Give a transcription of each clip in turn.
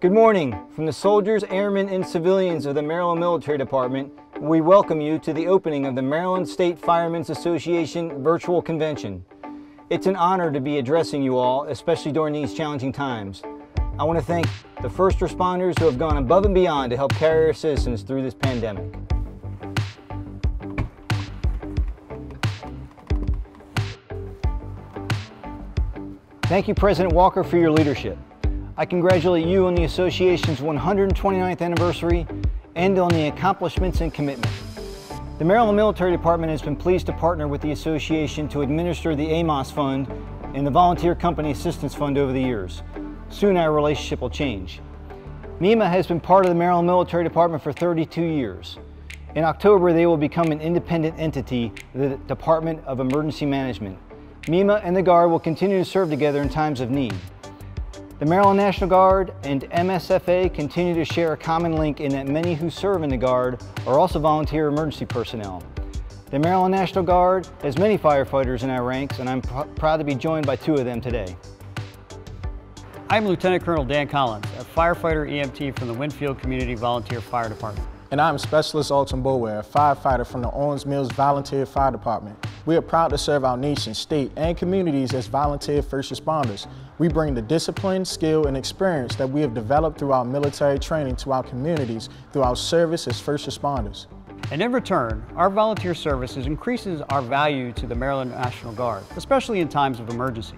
Good morning. From the soldiers, airmen, and civilians of the Maryland Military Department, we welcome you to the opening of the Maryland State Firemen's Association Virtual Convention. It's an honor to be addressing you all, especially during these challenging times. I want to thank the first responders who have gone above and beyond to help carry our citizens through this pandemic. Thank you, President Walker, for your leadership. I congratulate you on the association's 129th anniversary and on the accomplishments and commitment. The Maryland Military Department has been pleased to partner with the association to administer the Amoss Fund and the Volunteer Company Assistance Fund over the years. Soon our relationship will change. MEMA has been part of the Maryland Military Department for 32 years. In October, they will become an independent entity, the Department of Emergency Management. MEMA and the Guard will continue to serve together in times of need. The Maryland National Guard and MSFA continue to share a common link in that many who serve in the Guard are also volunteer emergency personnel. The Maryland National Guard has many firefighters in our ranks and I'm pr proud to be joined by two of them today. I'm Lieutenant Colonel Dan Collins, a firefighter EMT from the Winfield Community Volunteer Fire Department. And I'm Specialist Alton Boulware, a firefighter from the Owings Mills Volunteer Fire Department. We are proud to serve our nation, state, and communities as volunteer first responders. We bring the discipline, skill, and experience that we have developed through our military training to our communities through our service as first responders. And in return, our volunteer services increases our value to the Maryland National Guard, especially in times of emergency.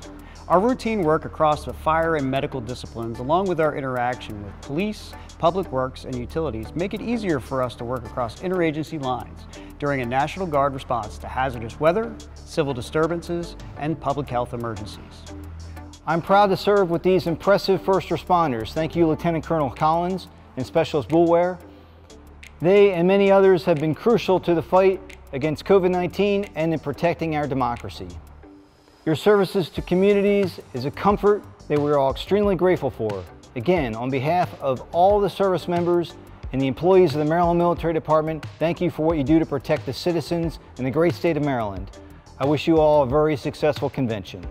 Our routine work across the fire and medical disciplines, along with our interaction with police, public works, and utilities, make it easier for us to work across interagency lines during a National Guard response to hazardous weather, civil disturbances, and public health emergencies. I'm proud to serve with these impressive first responders. Thank you, Lieutenant Colonel Collins and Specialist Boulware. They and many others have been crucial to the fight against COVID-19 and in protecting our democracy. Your services to communities is a comfort that we're all extremely grateful for. Again, on behalf of all the service members and the employees of the Maryland Military Department, thank you for what you do to protect the citizens in the great state of Maryland. I wish you all a very successful convention.